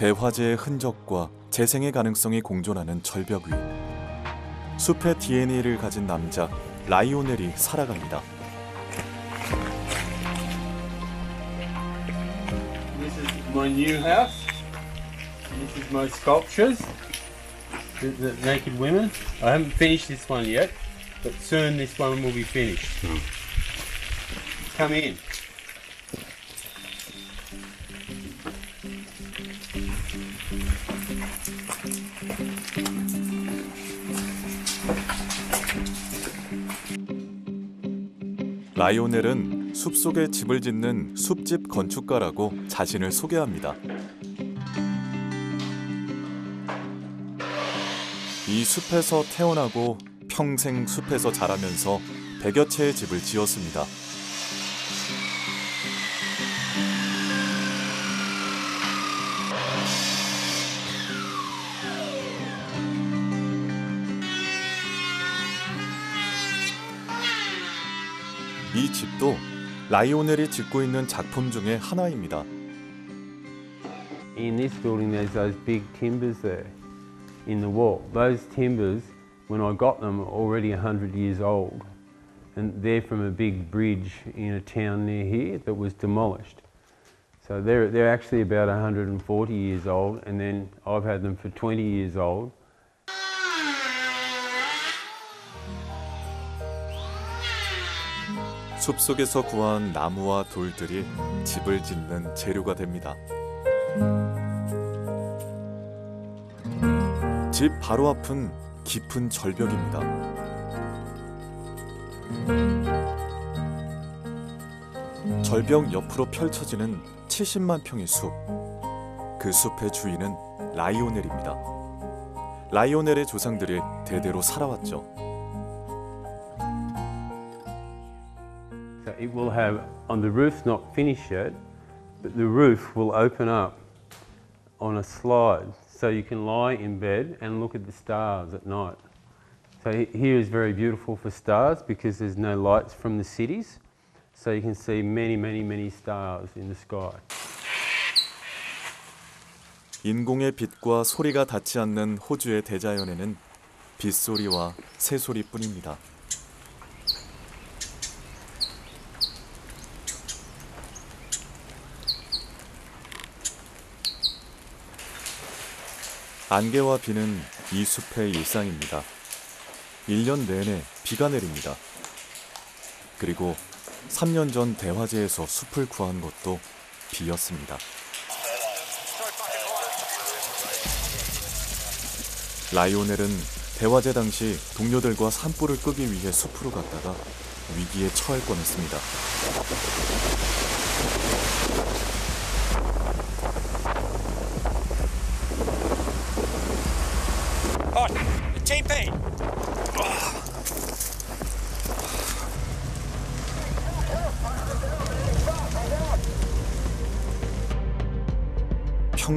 대화제의 흔적과 재생의 가능성이 공존하는 절벽 위 숲의 DNA를 가진 남자 라이오넬이 살아갑니다. This is my new house. This is my sculptures. The, the naked women. I haven't finished this one yet, but soon this one will be finished. Come in. 라이오넬은 숲속에 집을 짓는 숲집 건축가라고 자신을 소개합니다. 이 숲에서 태어나고 평생 숲에서 자라면서 100여 채의 집을 지었습니다. 이 집도 라이오넬이 짓고 있는 작품 중에 하나입니다. In this building, there's those big timbers there in the wall. Those timbers, when I got them, are already 100 years old. And they're from a big bridge in a town near here that was demolished. So they're, they're actually about 140 years old, and then I've had them for 20 years old. 숲속에서 구한 나무와 돌들이 집을 짓는 재료가 됩니다. 집 바로 앞은 깊은 절벽입니다. 절벽 옆으로 펼쳐지는 70만 평의 숲. 그 숲의 주인은 라이오넬입니다. 라이오넬의 조상들이 대대로 살아왔죠. it will have, on the roof not finished yet, but the roof will open up on a slide so you can lie in bed and look at the stars at night. So he- here is very beautiful for stars because there's no lights from the cities. So you can see many, many, many stars in the sky. 인공의 빛과 소리가 닿지 않는 호주의 대자연에는 빗소리와 새소리뿐입니다. 안개와 비는 이 숲의 일상입니다. 1년 내내 비가 내립니다. 그리고 3년 전 대화제에서 숲을 구한 것도 비였습니다. 라이오넬은 대화제 당시 동료들과 산불을 끄기 위해 숲으로 갔다가 위기에 처할 뻔했습니다.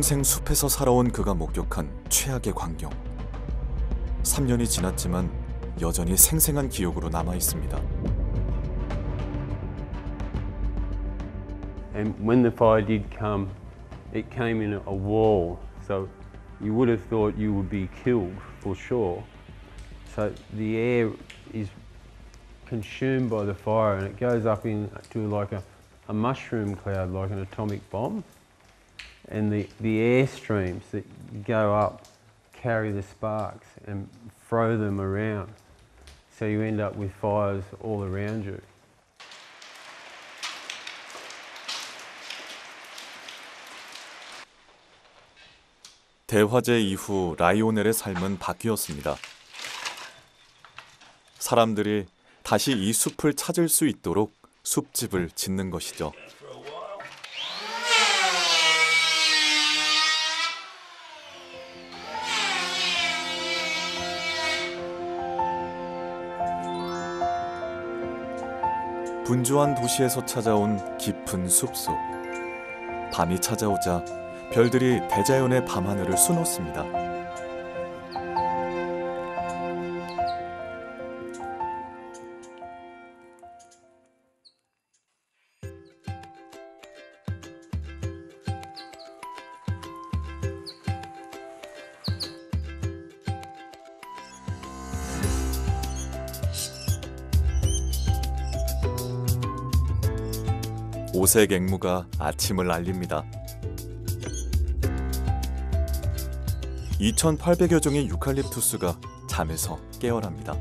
평생 숲에서 살아온 그가 목격한 최악의 광경. 3년이 지났지만 여전히 생생한 기억으로 남아 있습니다. And when the fire did come, it came in a wall. So you would have thought you would be killed for sure. So the air is consumed by the fire and it goes up into like a, a mushroom cloud, like an atomic bomb. And the, the air streams that go up carry the sparks and throw them around. So you end up with fires all around you. 대화제 이후 라이오넬의 삶은 바뀌었습니다. 사람들이 다시 이 숲을 찾을 수 있도록 숲집을 짓는 것이죠. 분주한 도시에서 찾아온 깊은 숲속. 밤이 찾아오자 별들이 대자연의 밤하늘을 수놓습니다. 오색 앵무가 아침을 알립니다. 2,800여 종의 유칼립투스가 잠에서 깨어납니다.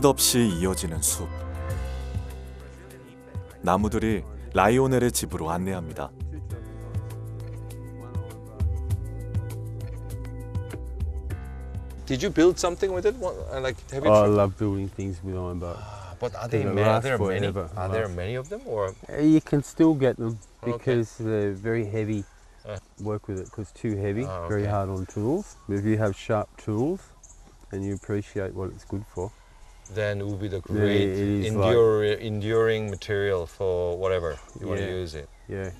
끝없이 이어지는 숲. 나무들이 라이오넬의 집으로 안내합니다. Did you build something with it? What, uh, like have you I tried- love building things with ironbark. But are, they They ma- are last there many? forever, Are there last. many of them, or Uh, You can still get them Okay. because they're very heavy. Uh. Work with it because too heavy, Ah, very okay. hard on tools. But if you have sharp tools and you appreciate what it's good for, then it would be the Yeah, great it is like- endure, enduring material for whatever you want to Yeah. use it. yeah.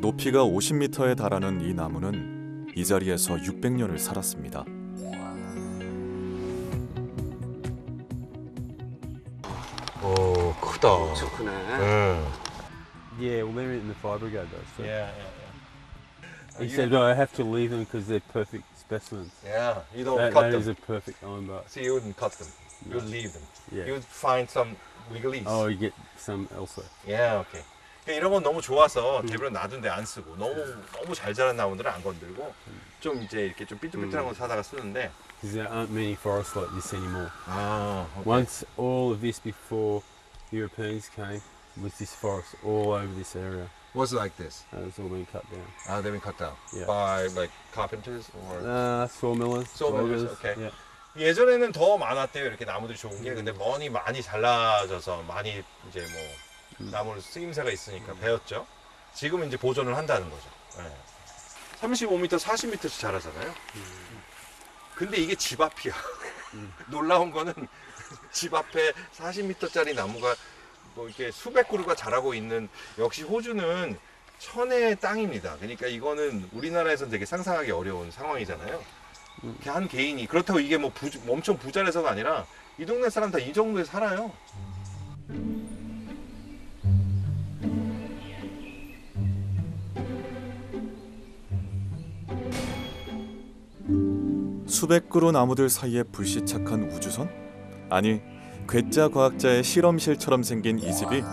높이가 50m에 달하는 이 나무는 이 자리에서 600년을 살았습니다. 오 크다. 크네. 응. Yeah, well, they're in the fire brigade though. So. Yeah, He said, no, I have to leave them because they're perfect specimens. yeah. You don't That, cut that them. is a perfect ironbark. So you wouldn't cut them. You would leave them. Yeah. You would find some wiggles. Oh, you get some elsewhere. Yeah, okay. 그러니까 이런 건 너무 좋아서 대부분 놔둔데 안 쓰고 너무 너무 잘 자란 나무들은 안 건들고 좀 이제 이렇게 좀 삐뚤삐뚤한 거 사다가 쓰는데 Because there aren't many forests like this anymore. 아, Once all of this before Europeans came was this forest all over this area. Was like this. And it's all been cut down. Ah, they've been cut down Yeah. by like carpenters or Uh, sawmillers. Sawmillers, loggers, okay. Yeah. 예전에는 더 많았대요 이렇게 나무들이 좋은 게 근데 mon이 많이 잘라져서 많이 이제 뭐 나무를 쓰임새가 있으니까 베었죠 지금은 이제 보존을 한다는 거죠 네. 35m 40m씩 자라잖아요 근데 이게 집 앞이야 놀라운 거는 집 앞에 40m짜리 나무가 뭐 이렇게 수백 그루가 자라고 있는 역시 호주는 천혜의 땅입니다 그러니까 이거는 우리나라에서는 되게 상상하기 어려운 상황이잖아요 이렇게 한 개인이 그렇다고 이게 뭐 부, 엄청 부자라서가 아니라 이 동네 사람 다 이 정도에 살아요. 수백 그루 나무들 사이에 불시착한 우주선? 아니, 괴짜 과학자의 실험실처럼 생긴 이 집이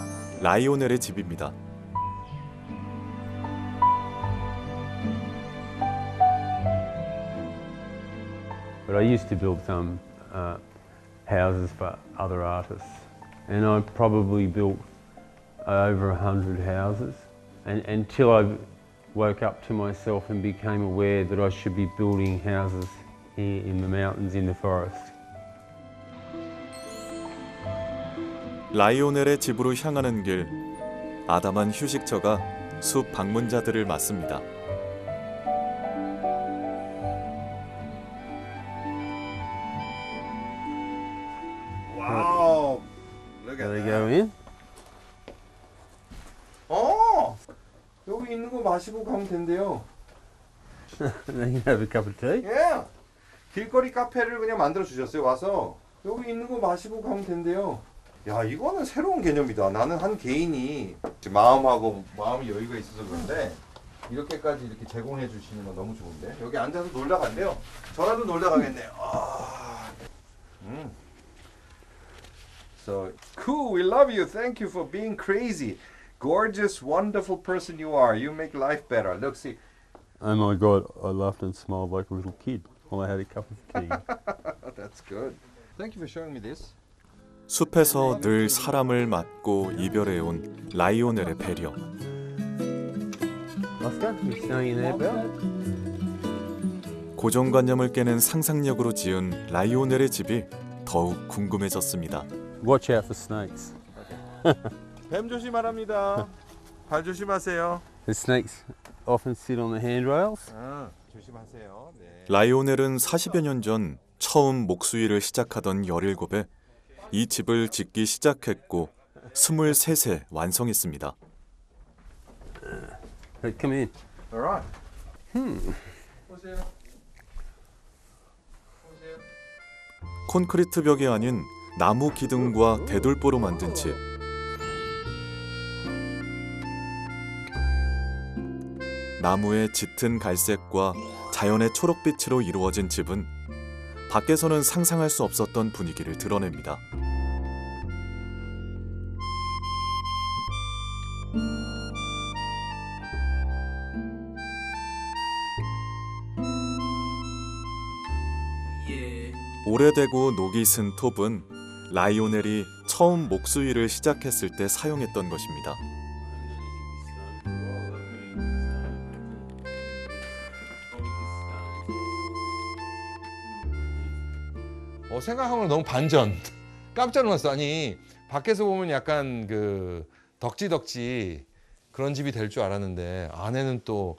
라이오넬의 집입니다. But I used to build some uh, houses for other artists. And I probably built over a hundred houses. And until I woke up to myself and became aware that I should be building houses here in the mountains, in the forest. 라이오넬의 집으로 향하는 길, 아담한 휴식처가 숲 방문자들을 맞습니다. 와우. There they go in. 어. 여기 있는 거 마시고 가면 된대요. They can have a cup of tea. 예. 길거리 카페를 그냥 만들어 주셨어요. 와서 여기 있는 거 마시고 가면 된대요. 야, 이거는 새로운 개념이다. 나는 한 개인이 마음하고 마음이 여유가 있어서 그런데 이렇게까지 이렇게 제공해 주시는 건 너무 좋은데 여기 앉아서 놀다 간대요. 저라도 놀다 가겠네요. 아. 음. So cool. We love you. Thank you for being crazy. Gorgeous, wonderful person you are. You make life better. Look, see. Oh my God, I laughed and smiled like a little kid while I had a cup of tea. That's good. Thank you for showing me this. 숲에서 늘 사람을 맞고 이별해온 라이오넬의 배려. 고정관념을 깨는 상상력으로 지은 라이오넬의 집이 더욱 궁금해졌습니다. Watch out for snakes. 뱀 조심하랍니다. 발 조심하세요. The snakes often sit on the handrails. 아, 조심하세요. 네. 라이오넬은 40여 년 전 처음 목수일을 시작하던 17에 이 집을 짓기 시작했고 23세 완성했습니다. Hey, come in. Alright. 보세요. 보세요. 콘크리트 벽이 아닌 나무 기둥과 대돌보로 만든 집. 나무의 짙은 갈색과 자연의 초록빛으로 이루어진 집은 밖에서는 상상할 수 없었던 분위기를 드러냅니다. 오래되고 녹이 쓴 톱은 라이오넬이 처음 목수일을 시작했을 때 사용했던 것입니다. 어, 생각하면 너무 반전. 깜짝 놀랐어. 아니 밖에서 보면 약간 그 덕지덕지 그런 집이 될 줄 알았는데 안에는 또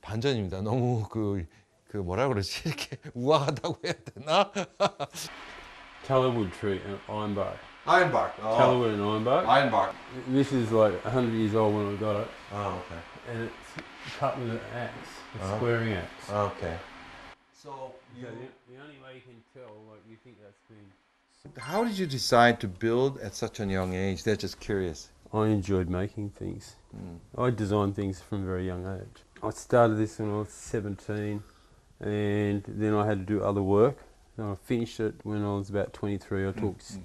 반전입니다. 너무 그, 그 뭐라 그러지? 이렇게 우아하다고 해야 되나? Tallowood tree, and ironbark. 아인박. Tallowood and ironbark. 아인박. This is like 100 years old when I got it, 아, 오케이. and it's cut with an axe, a Uh-huh. squaring axe. 아, 오케이. So the, the only way you can tell, like you think that's been. How did you decide to build at such a young age? They're just curious. I enjoyed making things. I designed things from a very young age. I started this when I was 17, And then I had to do other work. And I finished it when I was about 23. I took s-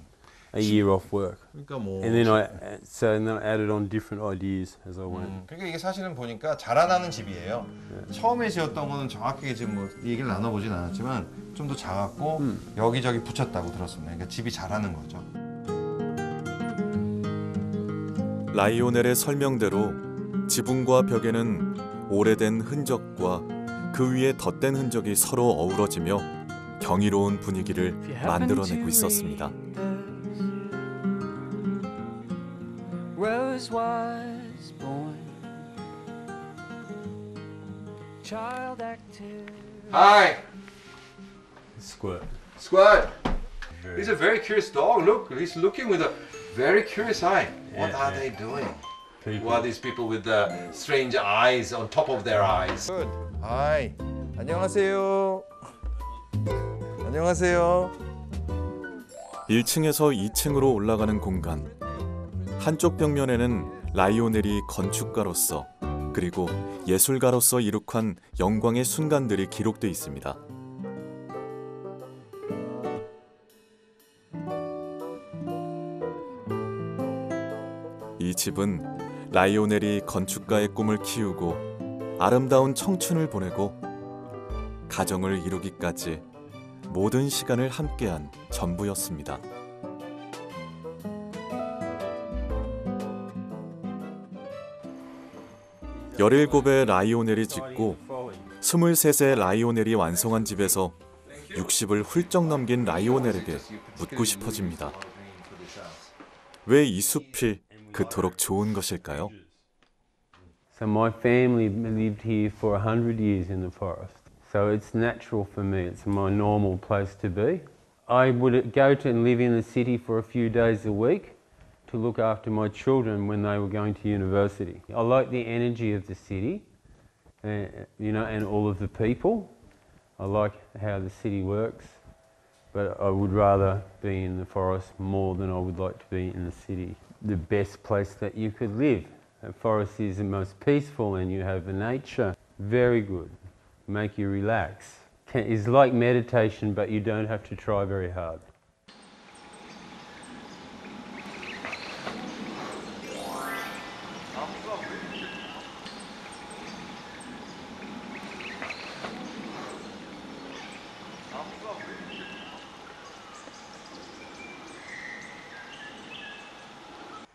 a year off work, 그러니까 뭐. and then I so and then I added on different ideas as I went. 음, 그러니까 이게 사실은 보니까 자라나는 집이에요. 처음에 지었던 거는 정확하게 지금 뭐 얘기를 나눠보진 않았지만 좀 더 작았고 여기저기 붙였다고 들었습니다. 그러니까 집이 자라는 거죠. 라이오넬의 설명대로 지붕과 벽에는 오래된 흔적과 그 위에 덧댄 흔적이 서로 어우러지며 경이로운 분위기를 만들어내고 있었습니다. Hi, Squirt. Squad. He's a very curious dog. Look, he's looking with a very curious eye. What Yeah, are yeah. they doing? People. Who are these people with the strange eyes on top of their eyes? Good. Hi. 안녕하세요. 안녕하세요. 1층에서 2층으로 올라가는 공간. 한쪽 벽면에는 라이오넬이 건축가로서 그리고 예술가로서 이룩한 영광의 순간들이 기록돼 있습니다. 이 집은 라이오넬이 건축가의 꿈을 키우고 아름다운 청춘을 보내고 가정을 이루기까지 모든 시간을 함께한 전부였습니다. 열일곱의 라이오넬이 짓고 23세 라이오넬이 완성한 집에서 60을 훌쩍 넘긴 라이오넬에게 묻고 싶어집니다. 왜 이 숲이 그토록 좋은 것일까요? So my family lived here for a hundred years in the forest. So it's natural for me. It's my normal place to be. I would go to and live in the city for a few days a week to look after my children when they were going to university. I like the energy of the city, uh, you know, and all of the people. I like how the city works, but I would rather be in the forest more than I would like to be in the city. The best place that you could live. Forest is the most peaceful, and you have the nature. Very good. Make you relax. It's like meditation, but you don't have to try very hard.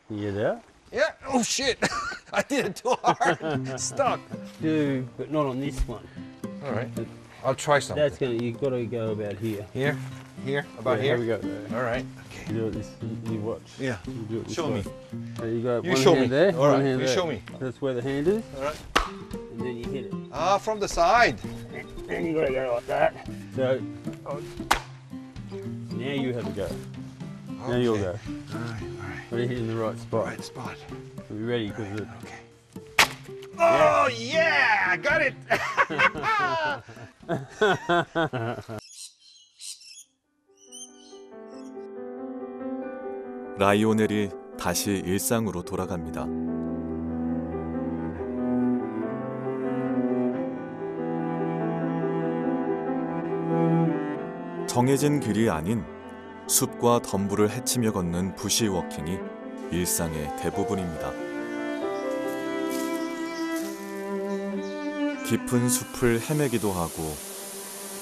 You there? Oh shit! I did it too hard. Stuck. Do, but not on this one. All right. I'll try something. That's gonna. You've got to go about here. Here. Here. About Yeah, here. Have a go there. All right. Okay. Okay. You do it this, you, watch. Yeah. You do it Show way. me. So you got You show me. there, All right, you there. show me. That's where the hand is, All right. and then you hit it. Ah, from the side. And you gotta go like that. So now you have a go. Now you'll go. All right, right. But hit in the right spot. Right spot. So be ready because Okay. Oh yeah, I got it. 라이오넬이 다시 일상으로 돌아갑니다. 정해진 길이 아닌 숲과 덤불을 헤치며 걷는 부시 워킹이 일상의 대부분입니다. 깊은 숲을 헤매기도 하고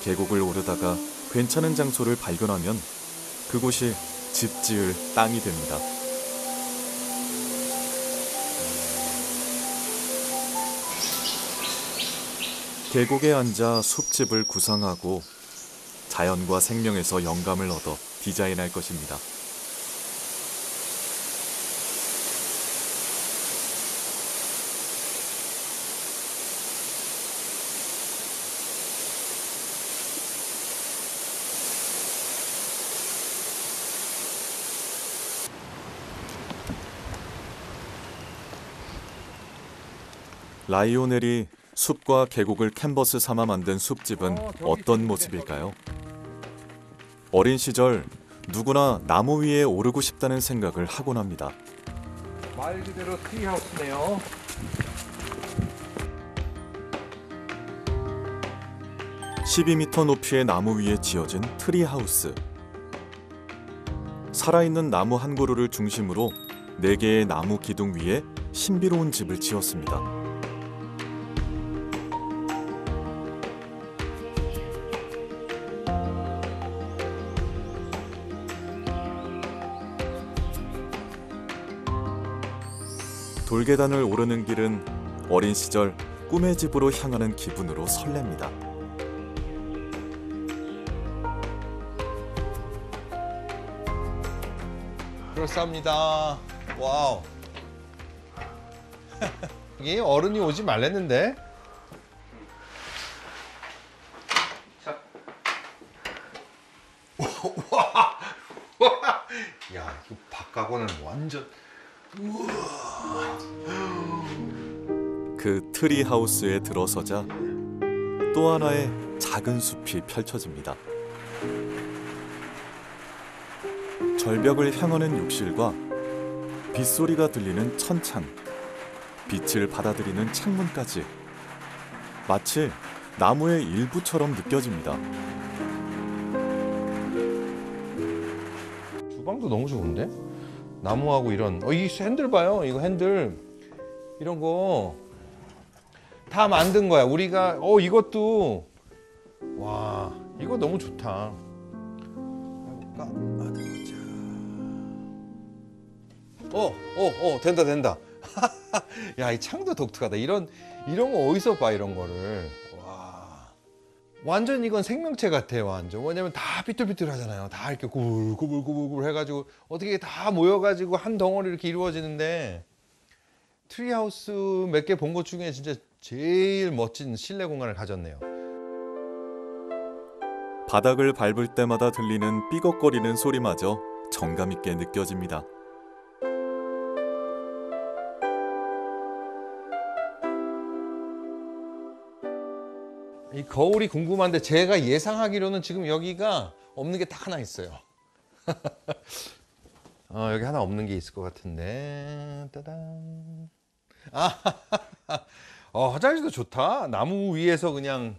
계곡을 오르다가 괜찮은 장소를 발견하면 그곳이 집 지을 땅이 됩니다. 계곡에 앉아 숲집을 구상하고 자연과 생명에서 영감을 얻어 디자인할 것입니다. 라이오넬이 숲과 계곡을 캔버스 삼아 만든 숲집은 어떤 모습일까요? 어린 시절 누구나 나무 위에 오르고 싶다는 생각을 하곤 합니다. 말 그대로 tree house네요. (12m) 높이의 나무 위에 지어진 tree house 살아있는 나무 한 그루를 중심으로 네개의 나무 기둥 위에 신비로운 집을 지었습니다. 돌계단을 오르는 길은 어린 시절 꿈의 집으로 향하는 기분으로 설렙니다. 그렇습니다. wow. 이게 어른이 오지 말랬는데. 와, 와, 야, 이거 밖하고는 완전. 그 tree house에 들어서자 또 하나의 작은 숲이 펼쳐집니다. 절벽을 향하는 욕실과 빗소리가 들리는 천창, 빛을 받아들이는 창문까지 마치 나무의 일부처럼 느껴집니다. 주방도 너무 좋은데? 나무하고 이런 어, 이 핸들 봐요. 이거 핸들 이런 거 다 만든 거야. 우리가 어 이것도 와 이거 너무 좋다. 해볼까? 아, 들어가자. 어, 어, 어, 된다, 된다. 야, 이 창도 독특하다. 이런 이런 거 어디서 봐 이런 거를. 와. 완전 이건 생명체 같아요, 완전. 왜냐면 다 삐뚤삐뚤 하잖아요. 다 이렇게 구불구불구불구불 해가지고 어떻게 다 모여가지고 한 덩어리 이렇게 이루어지는데 tree house 몇 개 본 것 중에 진짜 제일 멋진 실내 공간을 가졌네요. 바닥을 밟을 때마다 들리는 삐걱거리는 소리마저 정감 있게 느껴집니다. 이 거울이 궁금한데 제가 예상하기로는 지금 여기가 없는 게 딱 하나 있어요. 어, 여기 하나 없는 게 있을 것 같은데. 따단. 아, 어, 화장실도 좋다. 나무 위에서 그냥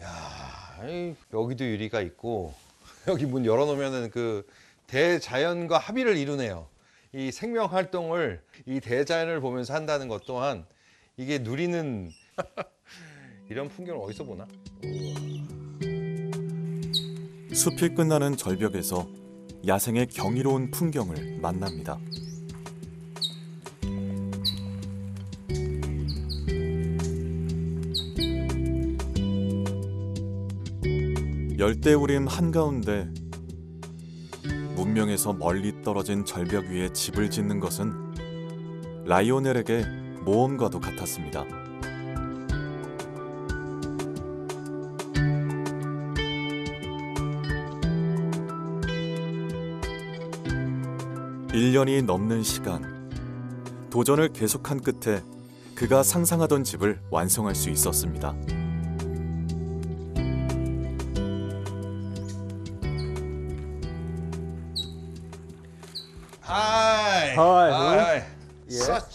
야, 이, 여기도 유리가 있고 여기 문 열어놓으면은 그 대자연과 합의를 이루네요. 이 생명 활동을 이 대자연을 보면서 한다는 것 또한 이게 누리는 이런 풍경을 어디서 보나? 숲이 끝나는 절벽에서 야생의 경이로운 풍경을 만납니다. 열대우림 한가운데 문명에서 멀리 떨어진 절벽 위에 집을 짓는 것은 라이오넬에게 모험과도 같았습니다. 일년이 넘는 시간. 도전을 계속한 끝에 그가 상상하던 집을 완성할 수 있었습니다.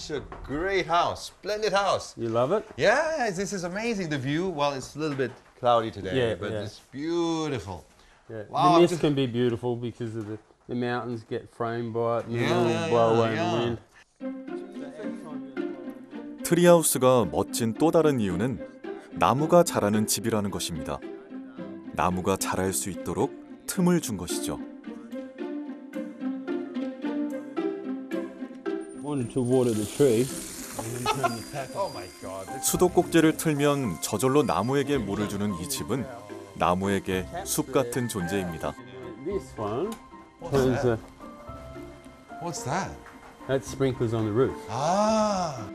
Such a great house. Splendid house. You love it? Yeah, this is amazing. The view. Well, it's a little bit cloudy today, Yeah, but yeah. it's beautiful. Yeah. Wow, the mist just- can be beautiful because of the, the mountains get framed by it and Yeah, the wind yeah, blow yeah, away in yeah. the wind. 트리하우스가 멋진 또 다른 이유는 나무가 자라는 집이라는 것입니다. 나무가 자랄 수 있도록 틈을 준 것이죠. To water the tree. Oh my God. 수도꼭지를 틀면 저절로 나무에게 물을 주는 이 집은 나무에게 숲 같은 존재입니다. This one turns uh, What's that? that sprinklers on the roof. Ah.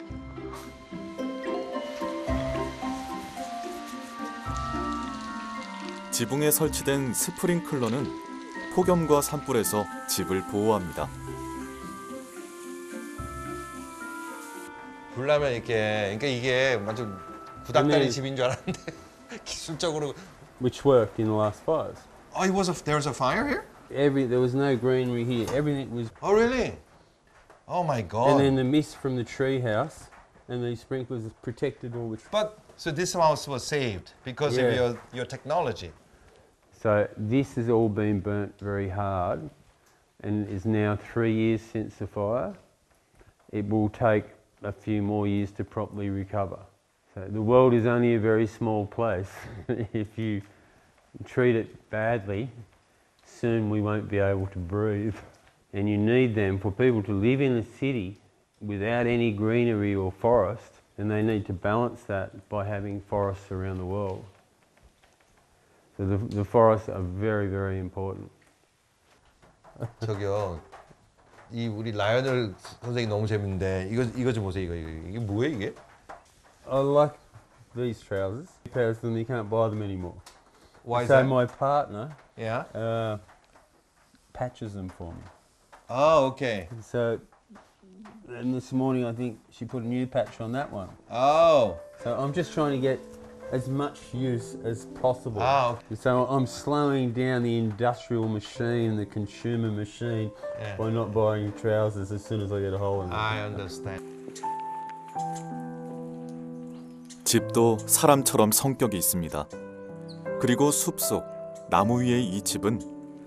지붕에 설치된 스프링클러는 폭염과 산불에서 집을 보호합니다. 불나면 이렇게 그러니까 이게 완전 구닥다리 근데- 집인 줄 알았는데 기술적으로 which worked in the last fires. Oh, it was a, there was a fire here? Every there was no greenery here. Everything was, Oh, really? Oh my God. and then the mist from the tree house and these sprinklers protected all the. Tr- But so this house was saved because of Yeah. your your technology. so this has all been burnt very hard, and is now three years since the fire. It will take a few more years to properly recover. So the world is only a very small place. if you treat it badly, soon we won't be able to breathe. And you need them for people to live in a city without any greenery or forest, and they need to balance that by having forests around the world. So the, the forests are very, very important. 저기요. 이 우리 라이언을 선생님 너무 재밌는데 이거 이거 좀 보세요. 이거 이거 이게 뭐예요 이게? I like these trousers. Pairs of them, you can't buy them anymore. Why is so that? my partner yeah. uh, patches them for me. Oh, okay. So, and this morning I think she put a new patch on that one. Oh. So I'm just trying to get as much use as possible. Ah, okay. So I'm slowing down the industrial machine, the consumer machine, Yeah. by not buying trousers as soon as I get a hole in them. I understand. 집도 사람처럼 성격이 있습니다. 그리고 숲속 나무 위의 이 집은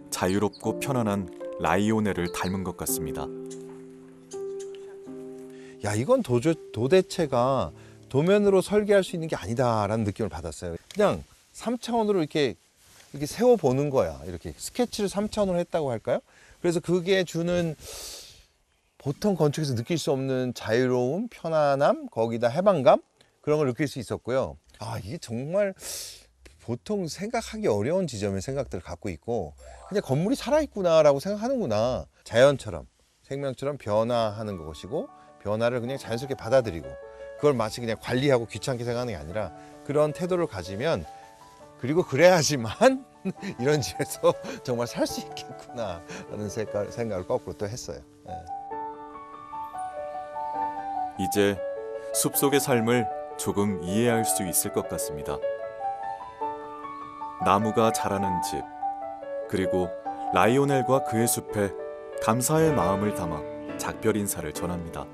자유롭고 편안한 라이오넬을 닮은 것 같습니다. 야 이건 도저, 도대체가 도면으로 설계할 수 있는 게 아니다라는 느낌을 받았어요. 그냥 3차원으로 이렇게 이렇게 세워 보는 거야. 이렇게 스케치를 3차원으로 했다고 할까요? 그래서 그게 주는 보통 건축에서 느낄 수 없는 자유로움, 편안함, 거기다 해방감 그런 걸 느낄 수 있었고요. 아 이게 정말 보통 생각하기 어려운 지점의 생각들을 갖고 있고 그냥 건물이 살아있구나라고 생각하는구나. 자연처럼 생명처럼 변화하는 것이고 변화를 그냥 자연스럽게 받아들이고 그걸 마치 그냥 관리하고 귀찮게 생각하는 게 아니라 그런 태도를 가지면 그리고 그래야지만 이런 집에서 정말 살 수 있겠구나 라는 생각, 생각을 거꾸로 또 했어요. 예. 이제 숲속의 삶을 조금 이해할 수 있을 것 같습니다. 나무가 자라는 집, 그리고 라이오넬과 그의 숲에 감사의 마음을 담아 작별 인사를 전합니다.